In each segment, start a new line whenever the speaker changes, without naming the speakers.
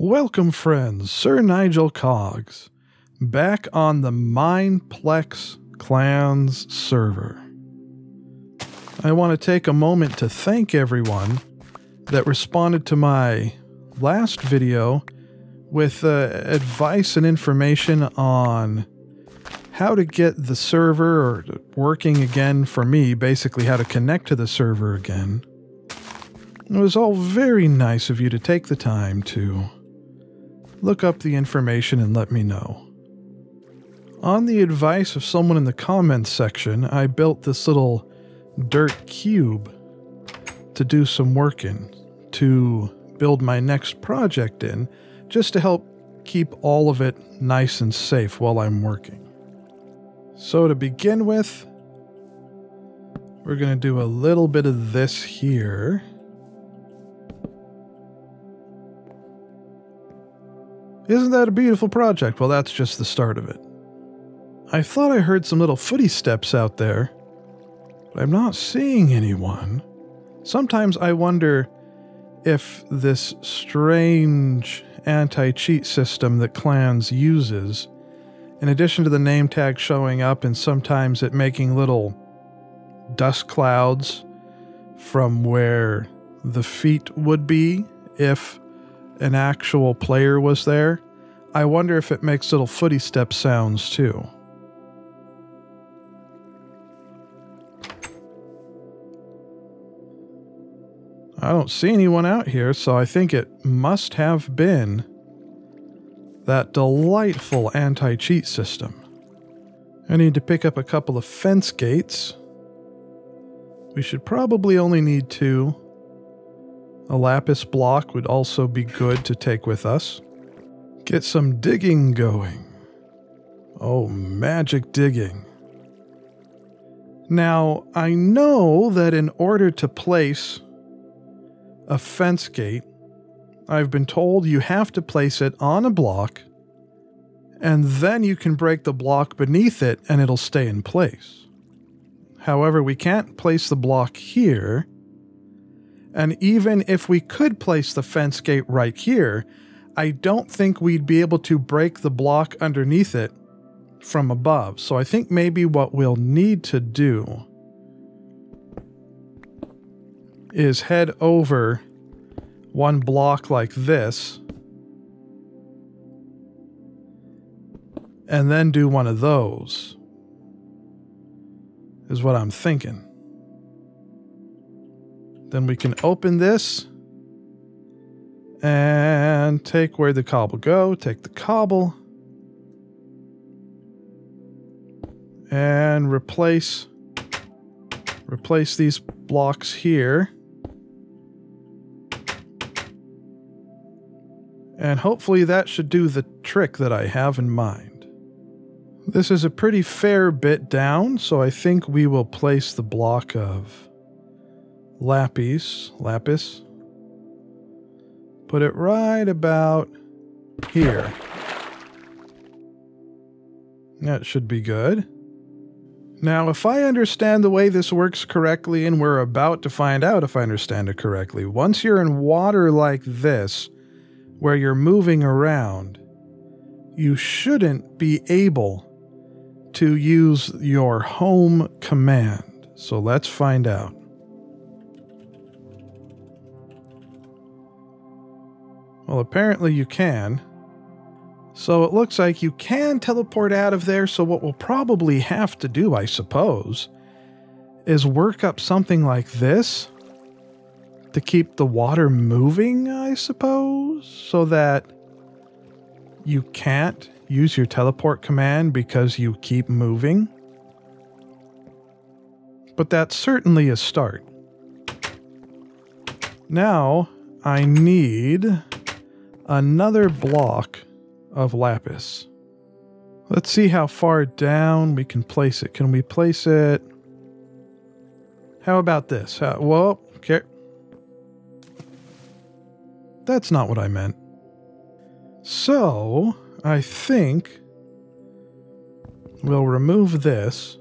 Welcome, friends. Sir Nigel Cogs, back on the Mineplex Clans server. I want to take a moment to thank everyone that responded to my last video with uh, advice and information on how to get the server working again for me, basically, how to connect to the server again. It was all very nice of you to take the time to look up the information and let me know. On the advice of someone in the comments section, I built this little dirt cube to do some work in, to build my next project in, just to help keep all of it nice and safe while I'm working. So to begin with, we're going to do a little bit of this here. Isn't that a beautiful project? Well, that's just the start of it. I thought I heard some little footy steps out there, but I'm not seeing anyone. Sometimes I wonder if this strange anti cheat system that Clans uses, in addition to the name tag showing up and sometimes it making little dust clouds from where the feet would be if an actual player was there, I wonder if it makes little footy step sounds too. I don't see anyone out here, so I think it must have been that delightful anti cheat system. I need to pick up a couple of fence gates. We should probably only need two. A lapis block would also be good to take with us. Get some digging going. Oh, magic digging. Now, I know that in order to place a fence gate, I've been told you have to place it on a block and then you can break the block beneath it and it'll stay in place. However, we can't place the block here. And even if we could place the fence gate right here, I don't think we'd be able to break the block underneath it from above. So I think maybe what we'll need to do is head over one block like this and then do one of those is what I'm thinking. Then we can open this and take where the cobble go, take the cobble and replace replace these blocks here. And hopefully that should do the trick that I have in mind. This is a pretty fair bit down, so I think we will place the block of lapis, lapis. Put it right about here. That should be good. Now, if I understand the way this works correctly, and we're about to find out if I understand it correctly, once you're in water like this, where you're moving around, you shouldn't be able to use your home command. So let's find out. Well, apparently you can. So it looks like you can teleport out of there. So, what we'll probably have to do, I suppose, is work up something like this to keep the water moving, I suppose, so that you can't use your teleport command because you keep moving. But that's certainly a start. Now, I need another block of lapis. Let's see how far down we can place it. Can we place it? How about this? Whoa, okay. That's not what I meant. So, I think we'll remove this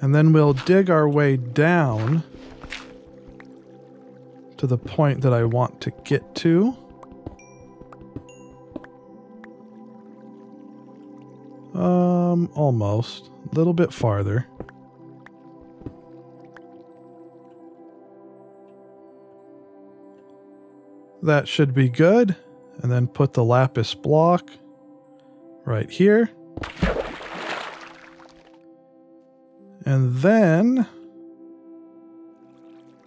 and then we'll dig our way down to the point that I want to get to. Um, almost. A little bit farther. That should be good. And then put the lapis block right here. And then,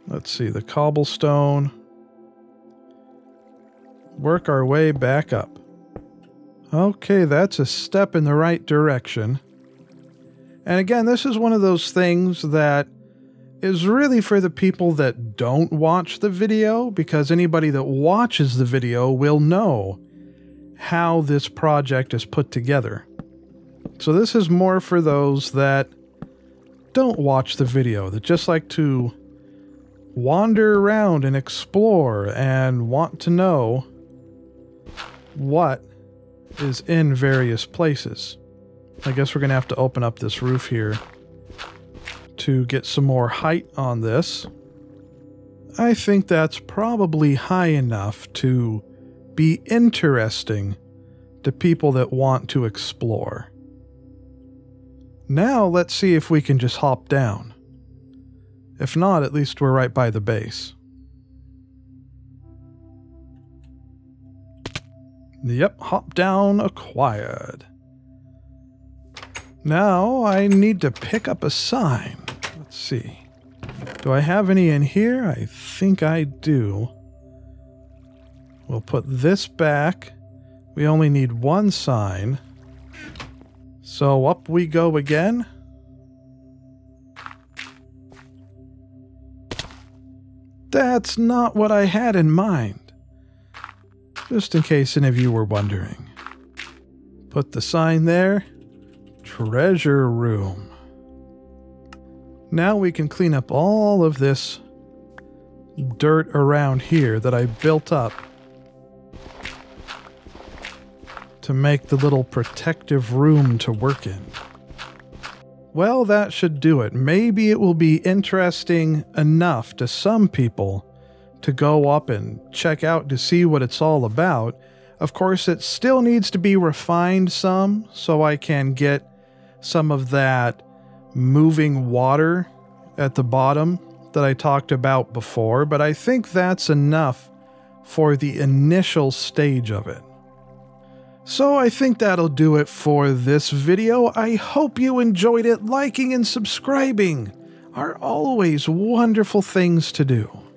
let's see, the cobblestone. Work our way back up. Okay, that's a step in the right direction. And again, this is one of those things that is really for the people that don't watch the video, because anybody that watches the video will know how this project is put together. So this is more for those that don't watch the video, that just like to wander around and explore and want to know what is in various places. I guess we're going to have to open up this roof here to get some more height on this. I think that's probably high enough to be interesting to people that want to explore. Now let's see if we can just hop down. If not, at least we're right by the base. Yep, hop down acquired. Now I need to pick up a sign. Let's see. Do I have any in here? I think I do. We'll put this back. We only need one sign. So up we go again. That's not what I had in mind. Just in case any of you were wondering. Put the sign there. Treasure room. Now we can clean up all of this dirt around here that I built up to make the little protective room to work in. Well, that should do it. Maybe it will be interesting enough to some people to go up and check out to see what it's all about. Of course, it still needs to be refined some so I can get some of that moving water at the bottom that I talked about before, but I think that's enough for the initial stage of it. So I think that'll do it for this video. I hope you enjoyed it. Liking and subscribing are always wonderful things to do.